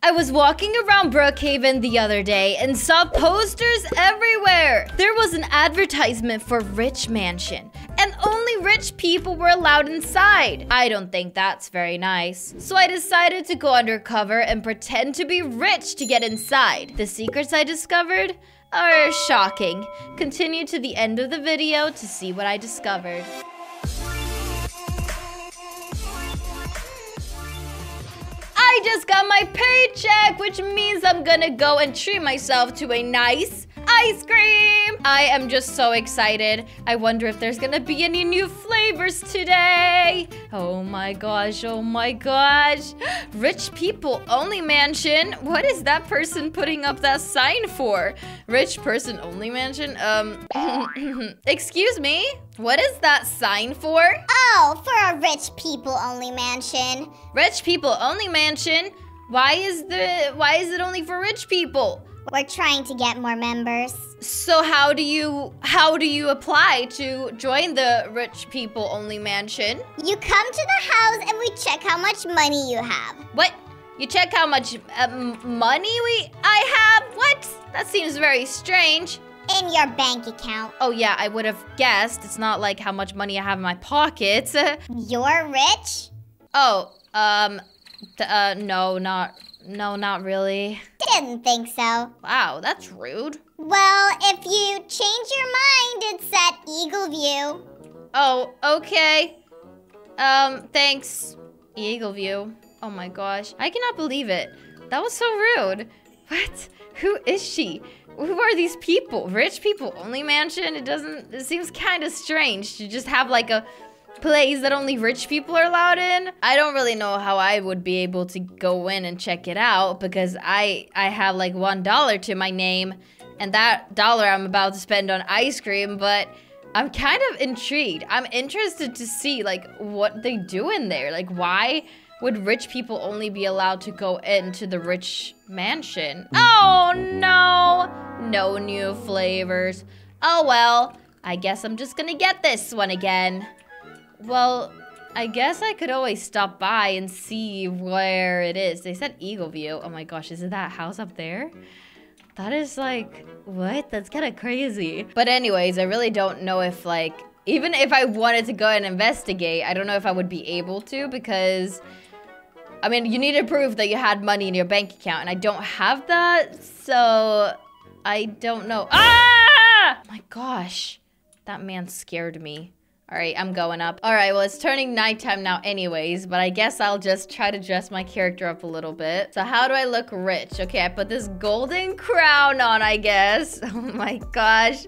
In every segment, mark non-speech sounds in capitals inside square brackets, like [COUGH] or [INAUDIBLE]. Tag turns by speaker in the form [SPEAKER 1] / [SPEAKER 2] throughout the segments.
[SPEAKER 1] I was walking around Brookhaven the other day and saw posters everywhere. There was an advertisement for Rich Mansion, and only rich people were allowed inside. I don't think that's very nice. So I decided to go undercover and pretend to be rich to get inside. The secrets I discovered are shocking. Continue to the end of the video to see what I discovered. I just got my paycheck, which means I'm gonna go and treat myself to a nice ice cream. I am just so excited. I wonder if there's gonna be any new flavors today. Oh my gosh, oh my gosh. [GASPS] Rich people only mansion. What is that person putting up that sign for? Rich person only mansion? Um, [LAUGHS] excuse me? What is that sign for?
[SPEAKER 2] Oh, for a rich people only mansion.
[SPEAKER 1] Rich people only mansion? Why is the why is it only for rich people?
[SPEAKER 2] We're trying to get more members.
[SPEAKER 1] So how do you how do you apply to join the rich people only mansion?
[SPEAKER 2] You come to the house and we check how much money you have.
[SPEAKER 1] What? You check how much um, money we I have? What? That seems very strange.
[SPEAKER 2] In your bank account.
[SPEAKER 1] Oh yeah, I would have guessed. It's not like how much money I have in my pockets. [LAUGHS]
[SPEAKER 2] You're rich?
[SPEAKER 1] oh, um uh no, not no, not really.
[SPEAKER 2] Didn't think so.
[SPEAKER 1] Wow, that's rude.
[SPEAKER 2] Well, if you change your mind, it's at Eagle View.
[SPEAKER 1] Oh, okay. Um, thanks, Eagle View. Oh my gosh. I cannot believe it. That was so rude. [LAUGHS] What? Who is she? Who are these people? Rich people only mansion? It doesn't, it seems kind of strange to just have like a place that only rich people are allowed in. I don't really know how I would be able to go in and check it out because I I have like one dollar to my name and that dollar I'm about to spend on ice cream, but I'm kind of intrigued. I'm interested to see like what they do in there. Like why would rich people only be allowed to go into the rich mansion? Mm-hmm. Oh no! No new flavors. Oh well, I guess I'm just gonna get this one again. Well, I guess I could always stop by and see where it is. They said Eagle View. Oh my gosh, is it that house up there? That is like, what? That's kind of crazy. But anyways, I really don't know if like, even if I wanted to go and investigate, I don't know if I would be able to because, I mean, you need to prove that you had money in your bank account and I don't have that. So I don't know. Ah! my gosh, that man scared me. All right, I'm going up. All right, well, it's turning nighttime now anyways, but I guess I'll just try to dress my character up a little bit. So how do I look rich? Okay, I put this golden crown on, I guess. [LAUGHS] Oh my gosh,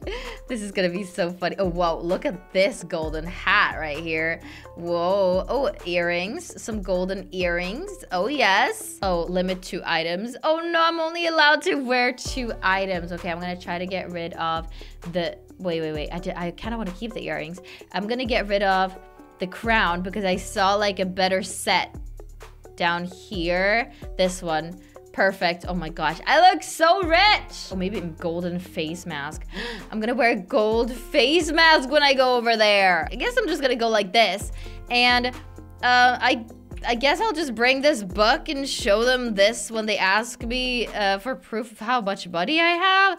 [SPEAKER 1] this is gonna be so funny. Oh, whoa, look at this golden hat right here. Whoa, oh, earrings, some golden earrings. Oh, yes. Oh, limit two items. Oh no, I'm only allowed to wear two items. Okay, I'm gonna try to get rid of the Wait, wait, wait. I, I kind of want to keep the earrings. I'm going to get rid of the crown because I saw like a better set down here. This one. Perfect. Oh my gosh. I look so rich. Oh, maybe a golden face mask. [GASPS] I'm gonna wear a gold face mask when I go over there. I guess I'm just gonna go like this. And uh, I I guess I'll just bring this book and show them this when they ask me uh, for proof of how much money I have.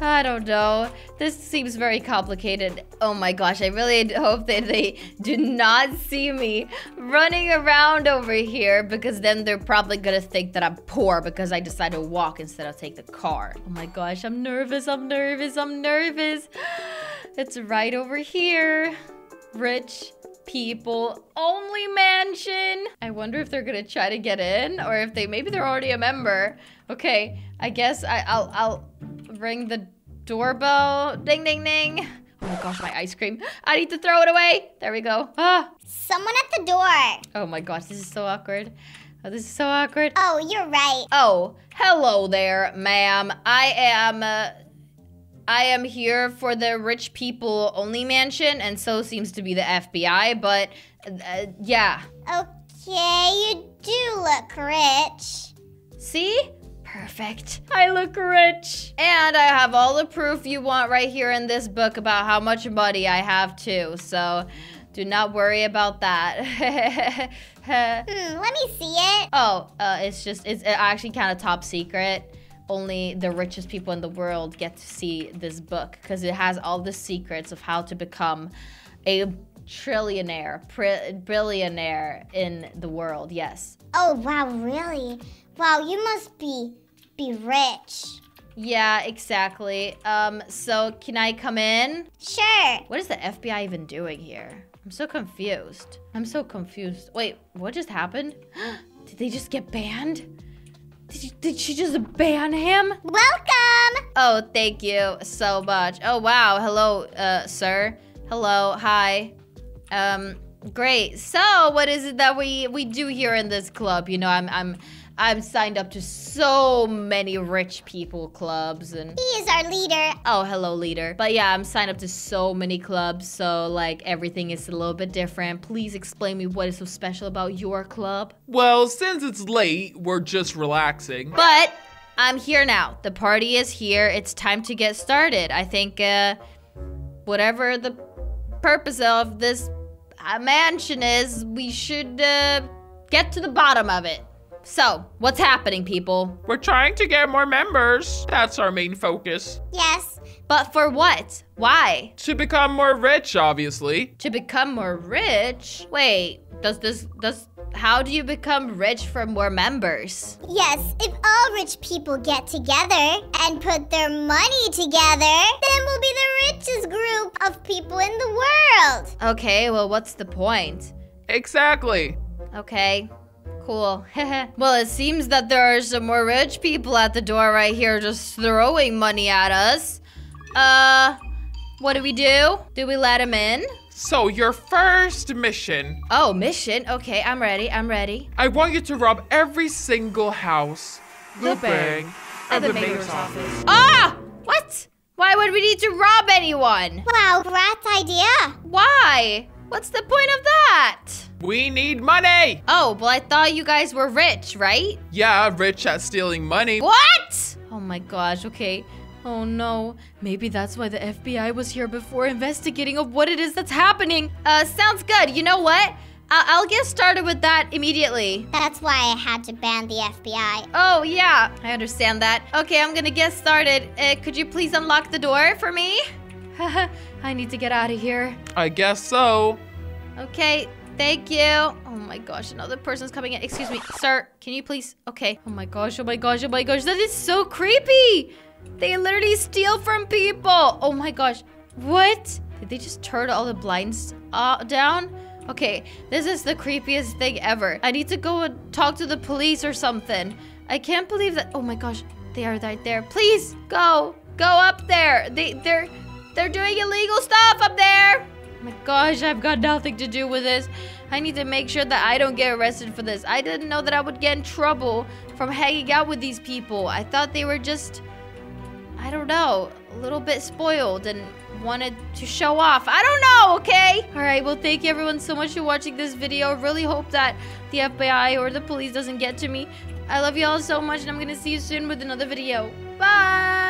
[SPEAKER 1] I don't know. This seems very complicated. Oh my gosh, I really [LAUGHS] hope that they do not see me running around over here because then they're probably gonna think that I'm poor because I decided to walk instead of take the car. Oh my gosh, I'm nervous, I'm nervous, I'm nervous. [GASPS] It's right over here. Rich people only mansion. I wonder if they're gonna try to get in or if they maybe they're already a member. Okay, I guess I, I'll I'll ring the doorbell. Ding ding ding. Oh my gosh, my ice cream. I need to throw it away. There we go. Ah.
[SPEAKER 2] Someone at the door.
[SPEAKER 1] Oh my gosh, this is so awkward. Oh, this is so awkward.
[SPEAKER 2] Oh, you're right.
[SPEAKER 1] Oh, hello there, ma'am. I am uh, I am here for the rich people only mansion, and so seems to be the FBI, but uh, yeah.
[SPEAKER 2] Okay, you do look rich.
[SPEAKER 1] See? Perfect. I look rich. And I have all the proof you want right here in this book about how much money I have too. So Do not worry about that. [LAUGHS]
[SPEAKER 2] Hmm, let me see it.
[SPEAKER 1] oh, uh, it's just, it's actually kind of top secret. Only the richest people in the world get to see this book because it has all the secrets of how to become a trillionaire, billionaire in the world. Yes.
[SPEAKER 2] Oh, wow, really? Wow, you must be be rich.
[SPEAKER 1] Yeah, exactly. Um, so can I come in?
[SPEAKER 2] Sure.
[SPEAKER 1] What is the FBI even doing here? I'm so confused. I'm so confused. Wait, what just happened? [GASPS] Did they just get banned? Did, you, did she just ban him?
[SPEAKER 2] Welcome.
[SPEAKER 1] Oh, thank you so much. Oh, wow. Hello, uh, sir. Hello. Hi. Um, great. So, what is it that we we do here in this club? You know, I'm I'm I'm signed up to so many rich people clubs and
[SPEAKER 2] He is our leader.
[SPEAKER 1] Oh, hello, leader. But yeah, I'm signed up to so many clubs, so like everything is a little bit different. Please explain me what is so special about your club.
[SPEAKER 3] Well, since it's late, we're just relaxing.
[SPEAKER 1] But I'm here now. The party is here. It's time to get started. I think uh, whatever the purpose of this uh, mansion is, we should uh, get to the bottom of it. So, what's happening, people?
[SPEAKER 3] We're trying to get more members. That's our main focus.
[SPEAKER 2] Yes.
[SPEAKER 1] But for what? Why?
[SPEAKER 3] To become more rich, obviously.
[SPEAKER 1] To become more rich? Wait, does this does how do you become rich for more members?
[SPEAKER 2] Yes, if all rich people get together and put their money together, then we'll be the richest group of people in the world.
[SPEAKER 1] Okay, well what's the point?
[SPEAKER 3] Exactly.
[SPEAKER 1] Okay. Cool. [LAUGHS] well, it seems that there are some more rich people at the door right here just throwing money at us. Uh, what do we do? Do we let him in?
[SPEAKER 3] So, your first mission
[SPEAKER 1] Oh, mission. Okay, I'm ready. I'm ready.
[SPEAKER 3] I want you to rob every single house.
[SPEAKER 1] The
[SPEAKER 3] The
[SPEAKER 1] bank
[SPEAKER 3] bank.
[SPEAKER 1] at the
[SPEAKER 3] the
[SPEAKER 1] mayor's
[SPEAKER 3] mayor's office.
[SPEAKER 1] Ah! What? Why would we need to rob anyone?
[SPEAKER 2] Wow, rat idea.
[SPEAKER 1] Why? What's the point of that?
[SPEAKER 3] We need money!
[SPEAKER 1] Oh, well, I thought you guys were rich, right?
[SPEAKER 3] Yeah, rich at stealing money.
[SPEAKER 1] What? Oh my gosh, okay. Oh no, maybe that's why the FBI was here before investigating of what it is that's happening. Uh, sounds good. You know what? I- I'll get started with that immediately.
[SPEAKER 2] That's why I had to ban the FBI.
[SPEAKER 1] Oh, yeah, I understand that. Okay, I'm gonna get started. Uh, could you please unlock the door for me? [LAUGHS] I need to get out of here.
[SPEAKER 3] I guess so.
[SPEAKER 1] Okay, thank you. Oh my gosh, another person's coming in. Excuse me, sir, can you please? Okay. Oh my gosh, oh my gosh, oh my gosh, that is so creepy. They literally steal from people. Oh my gosh, what? Did they just turn all the blinds uh, down? Okay, this is the creepiest thing ever. I need to go and talk to the police or something. I can't believe that. Oh my gosh, they are right there. Please go, go up there. They, they're, they're doing illegal stuff up there. Oh my gosh, I've got nothing to do with this. I need to make sure that I don't get arrested for this. I didn't know that I would get in trouble from hanging out with these people. I thought they were just, I don't know, a little bit spoiled and wanted to show off. I don't know, okay? All right, well, thank you everyone so much for watching this video. I really hope that the FBI or the police doesn't get to me. I love you all so much, and I'm going to see you soon with another video. Bye!